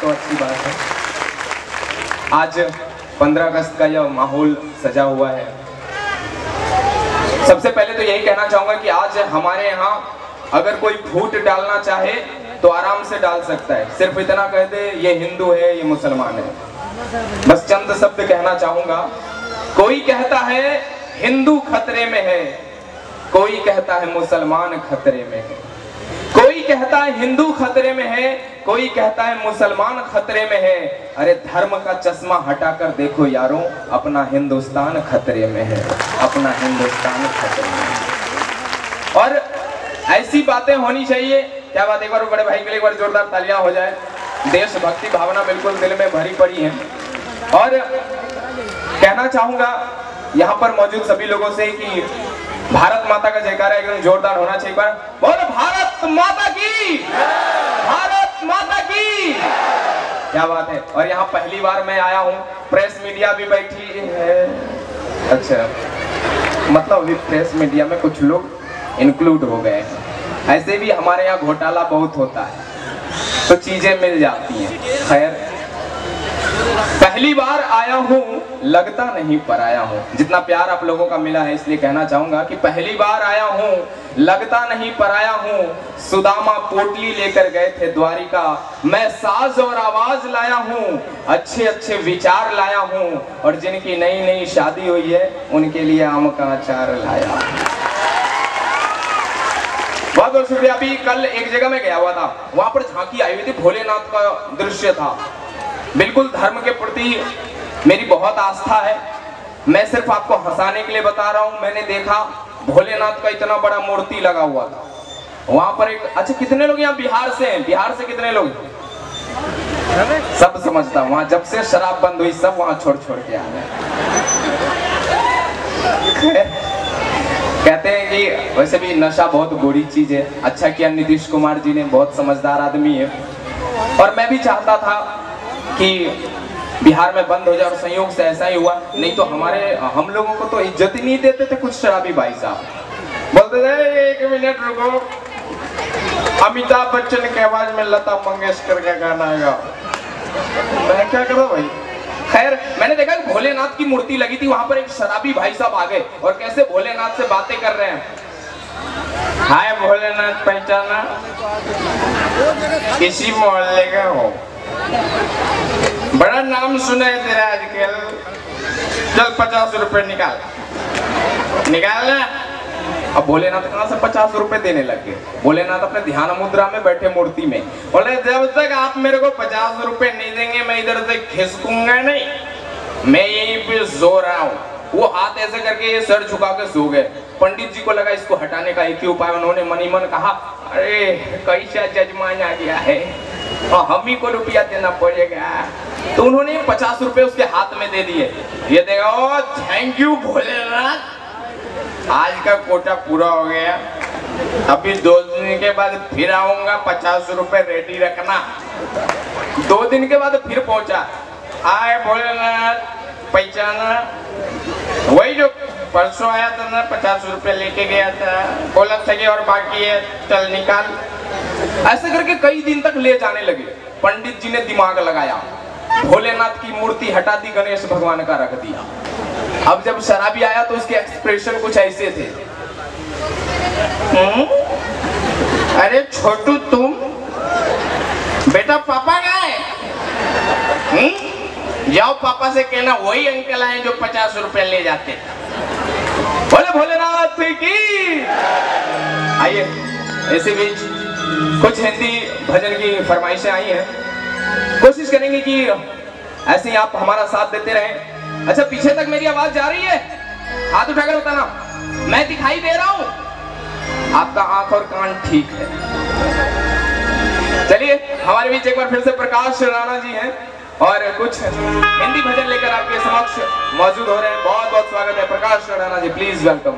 तो अच्छी बात है। आज 15 अगस्त का यह माहौल सजा हुआ है। सबसे पहले तो यही कहना चाहूँगा कि आज हमारे यहाँ अगर कोई फूट डालना चाहे तो आराम से डाल सकता है। सिर्फ़ इतना कह दे, ये हिंदू है, ये मुसलमान है। बस चंद शब्द कहना चाहूँगा, कोई कहता है हिंदू खतरे में है, कोई कहता है मुसलमान खतरे में है। कोई कहता है हिंदू खतरे में है कोई कहता है मुसलमान खतरे में है, अरे धर्म का चश्मा हटाकर देखो यारों, अपना हिंदुस्तान खतरे में है, अपना हिंदुस्तान खतरे में है। और ऐसी बातें होनी चाहिए, क्या बात, एक बार बड़े भाई के लिए एक बार जोरदार तालियाँ हो जाए। देशभक्ति भावना बिल्कुल दिल में भरी पड़ी है। और कहना चाहूँगा, यहाँ पर मौजूद सभी लोगों से कि भारत माता का जयकारा एकदम जोरदार होना चाहिए एक बोलो, भारत माता की भारत माता की क्या बात है? और यहाँ पहली बार मैं आया हूँ। प्रेस मीडिया भी बैठी है। अच्छा। मतलब अभी प्रेस मीडिया में कुछ लोग इंक्लूड हो गए ऐसे भी हमारे यहाँ घोटाला बहुत होता है। तो चीज़ें मिल जाती हैं। खैर, पहली बार आया हूँ। लगता नहीं पर आया हूँ। जितना प्यार आप लोगों का मिला है, इसलिए कहना चाहूँगा कि पहली बार आया हूँ। लगता नहीं पर आया हूँ। सुदामा पोटली लेकर गए थे द्वारिका। मैं साज और आवाज़ लाया हूँ अच्छे अच्छे विचार लाया हूँ। और जिनकी नई नई शादी हुई है, उनके लिए आम का अचार लाया। बहुत बहुत शुक्रिया। अभी कल एक जगह में गया हुआ था। वहाँ पर झांकी आई हुई थी, भोलेनाथ का दृश्य था। बिल्कुल धर्म के प्रति मेरी बहुत आस्था है। मैं सिर्फ़ आपको हंसाने के लिए बता रहा हूँ, मैंने देखा भोलेनाथ का इतना बड़ा मूर्ति लगा हुआ था। वहाँ पर एक अच्छा कितने लोग यहाँ बिहार से हैं? बिहार से कितने लोग? सब समझता हूँ, वहाँ जब से शराब बंद हुई, सब वहाँ छोड़ छोड़ के आ गए। कहते हैं कि वैसे भी नशा बहुत बुरी चीज़ है। अच्छा किया नीतीश कुमार जी ने, बहुत समझदार आदमी है। और मैं भी चाहता था कि बिहार में बंद हो जाए और संयोग से ऐसा ही हुआ। नहीं तो हमारे, हम लोगों को तो इज़्ज़त ही नहीं देते थे कुछ शराबी भाई साहब। बोलते थे एक मिनट रुको। अमिताभ बच्चन के आवाज़ में लता मंगेशकर का गाना आएगा। मैं क्या करो भाई? खैर, मैंने देखा कि भोलेनाथ की मूर्ति लगी थी, वहाँ पर एक शराबी भाई साहब आ गए। और कैसे भोलेनाथ से बातें कर रहे हैं? हाय भोलेनाथ, पहचाना? किसी मोहल्ले का हो। बड़ा नाम सुना है तेरा आजकल। चल, पचास रुपए निकाल। निकाल ना। अब भोलेनाथ कहाँ से पचास रुपए देने लगे? भोलेनाथ अपने ध्यान मुद्रा में बैठे मूर्ति में। बोले, जब तक आप मेरे को पचास रुपए नहीं देंगे, मैं इधर से खिसकूँगा नहीं। मैं यहीं पे सो रहा हूँ। वो हाथ ऐसे करके ये सर झुका के सो गए। पंडित जी को लगा इसको हटाने का एक ही उपाय। उन्होंने मनी मन कहा, अरे, कैसा जजमान आ गया है? और हम ही को रुपया देना पड़ेगा। तो उन्होंने पचास रुपए उसके हाथ में दे दिए। ये देखो थैंक यू भोलेनाथ। आज का कोटा पूरा हो गया। अभी दो दिन के बाद फिर आऊँगा, पचास रुपए रेडी रखना। दो दिन के बाद फिर पहुँचा। आए भोलेनाथ, पहचाना। वही जो परसों आया था ना, पचास रुपए लेके गया था। बोला कि और बाकी है, चल निकाल। ऐसे करके कई दिन तक ले जाने लगे। पंडित जी ने दिमाग लगाया। भोलेनाथ की मूर्ति हटा दी, गणेश भगवान का रख दिया। अब जब शराबी आया तो उसके एक्सप्रेशन कुछ ऐसे थे। "हम्म? अरे छोटू तुम, बेटा पापा है? हम्म? जाओ पापा से कहना, वही अंकल आए जो पचास रुपए ले जाते। बोले भोलेनाथ की। आइए इसी बीच कुछ हिंदी भजन की फरमाइशें आई हैं। कोशिश करेंगे कि ऐसे ही आप हमारा साथ देते रहें। अच्छा पीछे तक मेरी आवाज़ जा रही है? हाथ उठाकर बताना मैं दिखाई दे रहा हूँ। आपका आँख और कान ठीक है। चलिए, हमारे बीच एक बार फिर से प्रकाश राणा जी हैं और कुछ हिंदी भजन लेकर आपके समक्ष मौजूद हो रहे हैं। बहुत बहुत स्वागत है प्रकाश राणा जी। Please welcome.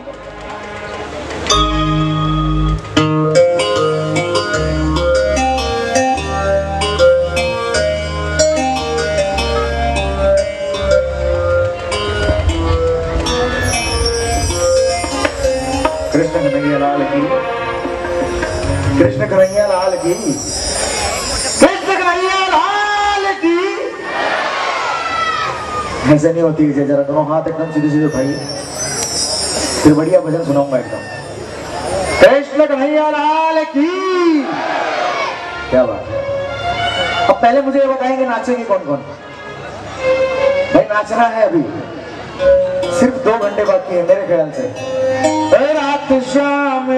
कृष्ण कन्हैया लाल की। कृष्ण कन्हैया लाल की। कृष्ण कन्हैया लाल की। मज़े नहीं होती है जरा दोनों हाथ एकदम सीधे सीधे भाई फिर बढ़िया भजन सुनाऊँगा एकदम। कृष्ण कन्हैया लाल की। क्या बात है। अब पहले मुझे ये बताएँगे नाचेंगे कौन कौन भाई नाचना है अभी। सिर्फ़ दो घंटे बाकी है मेरे ख्याल से। रात शाम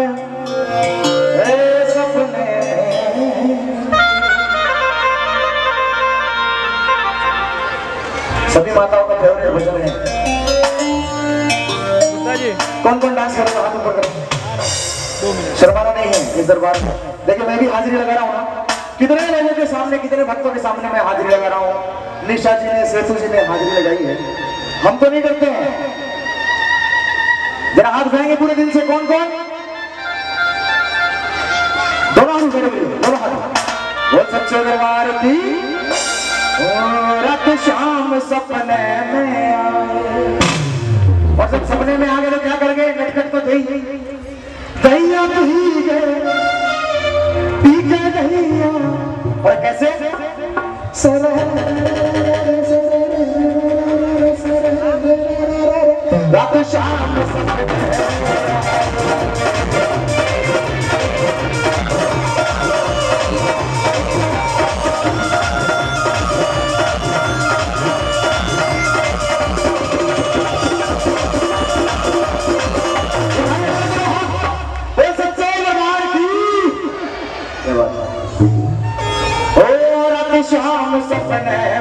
सपने। सभी माताओं का फेवरेट भजन है। कौन कौन डांस करेगा हाथ ऊपर करो। शर्माना नहीं है इस दरबार में। देखिए मैं भी हाजिरी लगा रहा हूँ ना। कितने लोगों के सामने कितने भक्तों के सामने मैं हाजिरी लगा रहा हूँ। निशा जी ने सेतु जी ने हाजिरी लगाई है। हम तो नहीं करते हैं। जरा हाथ उठाएँगे पूरे दिन से कौन कौन दोनों दोनों हाथ बोल सच्चे दरबार की रात शाम सपने में और जब सपने में आ गए तो क्या कर गए नटखट तो थे ही दैया पी गए पी गए दैया और कैसे रात शाम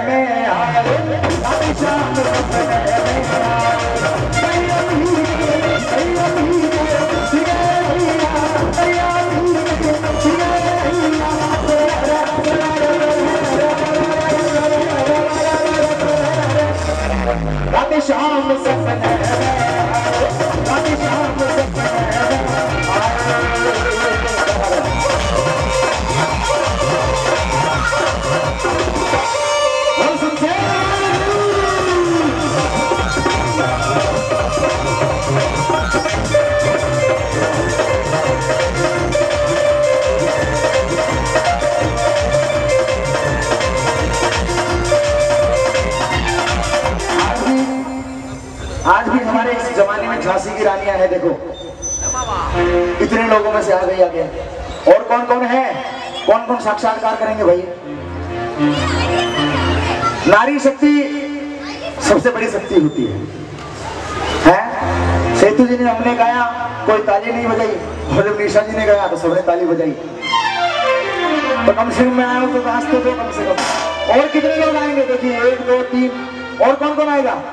में आए रात शाम आज भी हमारे इस जमाने में झांसी की रानियाँ हैं, देखो। इतने लोगों में से आ गई आगे। और कौन कौन है? कौन कौन साक्षात्कार करेंगे भाई? नारी शक्ति सबसे बड़ी शक्ति होती है। हैं? सेतु जी ने हमने गाया, कोई ताली नहीं बजाई। और निशा जी ने गाया तो सबने ताली बजाई। तो कम से कम मैं आया हूँ तो नाच तो दो कम से कम। और कितने लोग आएँगे? देखिए, एक, दो, तीन। और कौन कौन आएगा?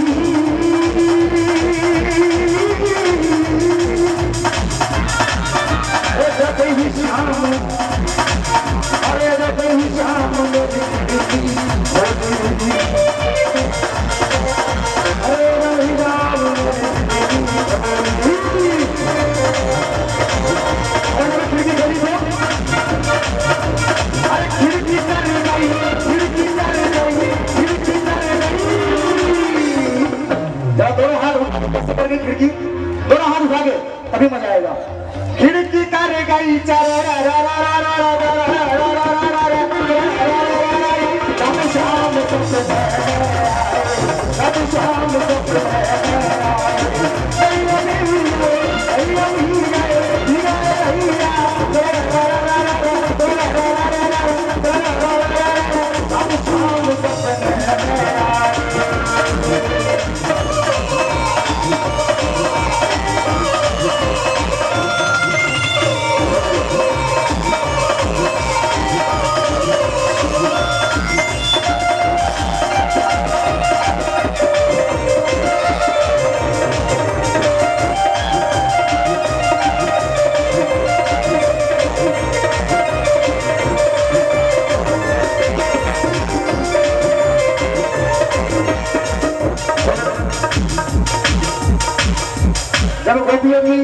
जब गोपियों की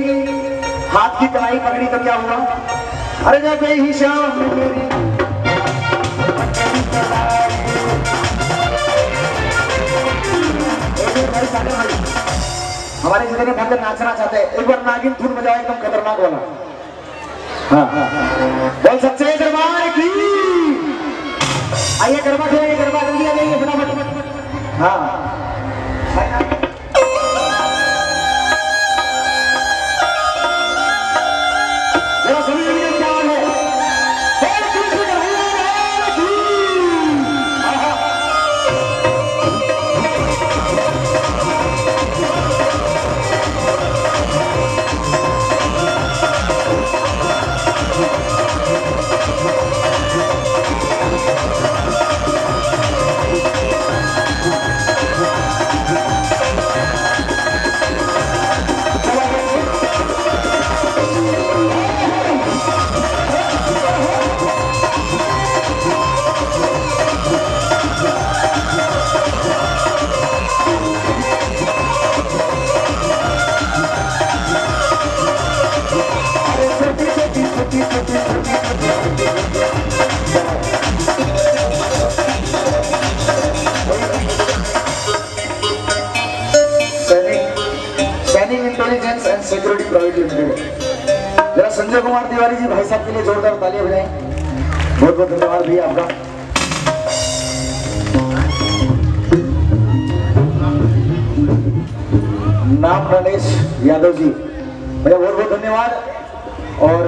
हाथ की कलाई पकड़ी तो क्या हुआ? अरे जब ही भाई हमारे में भक्त नाचना चाहते हैं। एक बार नागिन धुन बजाओ, एकदम खतरनाक वाला। हाँ हाँ हाँ। बोल सच्चे दरबार की। आइए, गरबा खेलेंगे, गरबा जल्दी आ जाइए, फटाफट। हाँ। And private limited Sanjay Kumar Tiwari ji भाई साहब के लिए जोरदार तालियाँ बजाएँ। बहुत बहुत धन्यवाद भैया आपका। नाम गणेश यादव जी। भैया बहुत बहुत धन्यवाद। और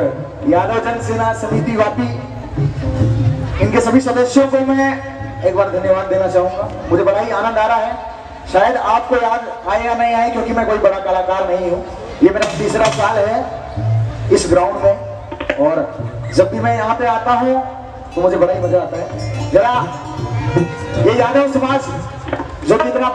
यादव जन सेना समिति वापी। इनके सभी सदस्यों को मैं एक बार धन्यवाद देना चाहूँगा। मुझे बड़ा ही आनंद आ रहा है। शायद आपको याद आए या नहीं आए, क्योंकि मैं कोई बड़ा कलाकार नहीं हूँ। ये मेरा तीसरा साल है इस ग्राउंड में, और जब भी मैं यहाँ पे आता हूँ तो मुझे बड़ा ही मज़ा आता है। जरा ये यादव समाज, जो कि इतना